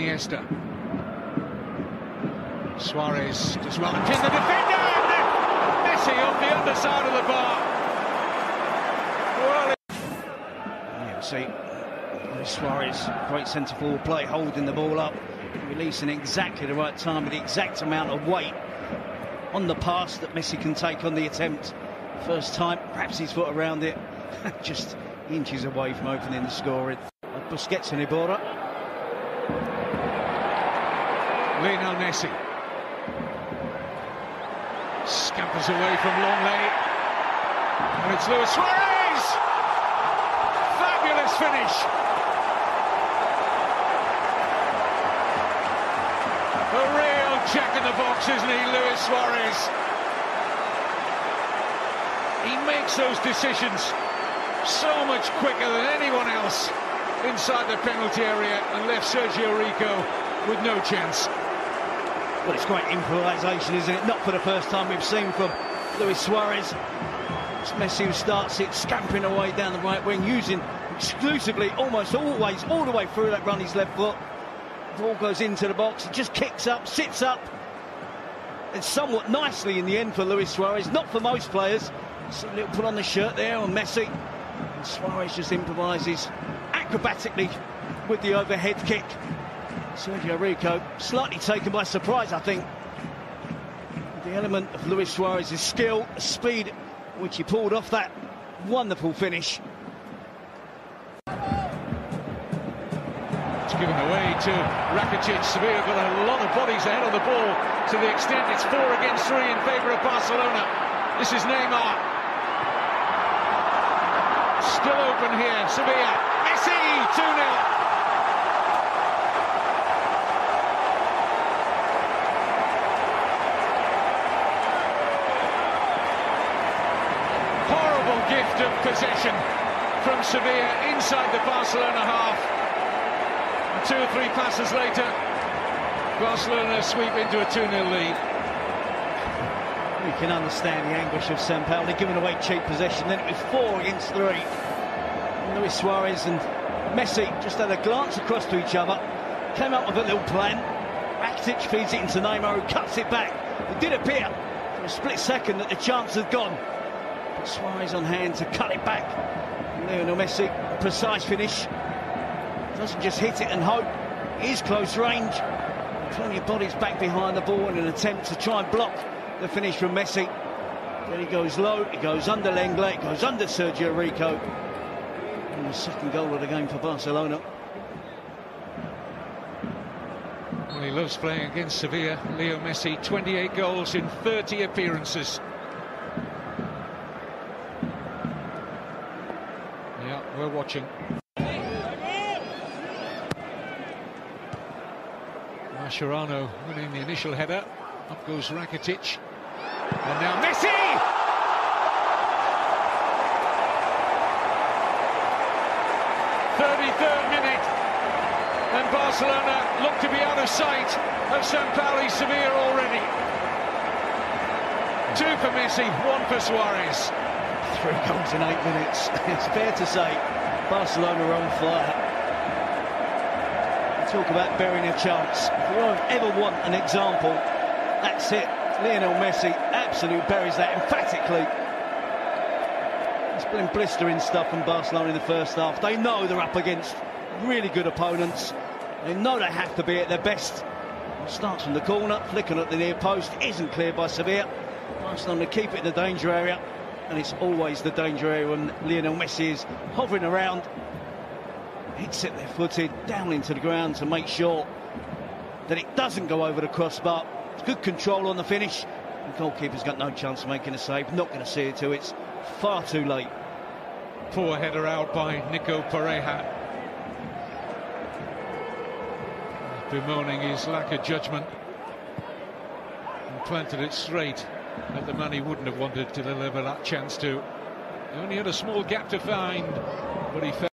Iniesta. Suarez does well pin the defender. Messi off the underside of the bar. Well, see, Suarez, great centre forward play, holding the ball up, releasing exactly the right time with the exact amount of weight on the pass that Messi can take on the attempt. First time, perhaps his foot around it, just inches away from opening the scoring. Busquets and Iborra. Lionel Messi scampers away from Lenglet, and it's Luis Suarez. Fabulous finish. A real jack in the box, isn't he, Luis Suarez? He makes those decisions so much quicker than anyone else inside the penalty area and left Sergio Rico with no chance. Well, it's great improvisation, isn't it? Not for the first time we've seen from Luis Suarez. It's Messi who starts it, scampering away down the right wing, using exclusively, almost always, all the way through that run his left foot. Ball goes into the box, he just kicks up, sits up. It's somewhat nicely in the end for Luis Suarez, not for most players. See a little put on the shirt there on Messi. And Suarez just improvises acrobatically with the overhead kick. Sergio Rico slightly taken by surprise, I think. The element of Luis Suarez's skill, speed, which he pulled off that wonderful finish. It's given away to Rakitic. Sevilla got a lot of bodies ahead of the ball to the extent it's four against three in favour of Barcelona. This is Neymar. Still open here, Sevilla. Messi, 2-0. Gift of possession from Sevilla inside the Barcelona half. And two or three passes later, Barcelona sweep into a 2-0 lead. We can understand the anguish of Sampaoli giving away cheap possession. Then it was four against three. Luis Suarez and Messi just had a glance across to each other, came up with a little plan. Rakitic feeds it into Neymar, who cuts it back. It did appear for a split second that the chance had gone. Suarez on hand to cut it back. Lionel Messi, precise finish. Doesn't just hit it and hope. Is close range. Plenty of bodies back behind the ball in an attempt to try and block the finish from Messi. Then he goes low, he goes under Lenglet, goes under Sergio Rico. And the second goal of the game for Barcelona. Well, he loves playing against Sevilla. Leo Messi, 28 goals in 30 appearances. Watching. Mascherano winning the initial header. Up goes Rakitic. And now Messi! And Barcelona look to be out of sight of Sampaoli Sevilla already. Two for Messi, one for Suarez. Three goals in eight minutes. It's fair to say Barcelona are on fire. Talk about burying a chance. If you ever want an example, that's it. Lionel Messi absolutely buries that emphatically. It's been blistering stuff from Barcelona in the first half. They know they're up against really good opponents. They know they have to be at their best. Starts from the corner, flicking at the near post, isn't cleared by Sevilla. Barcelona to keep it in the danger area, and it's always the danger area when Lionel Messi is hovering around. Hits it left footed down into the ground to make sure that it doesn't go over the crossbar. Good control on the finish. The goalkeeper's got no chance of making a save. Not going to see it to it's far too late. Poor header out by Nico Pareja. Bemoaning his lack of judgment. And planted it straight at the man he wouldn't have wanted to deliver that chance to. He only had a small gap to find, but he.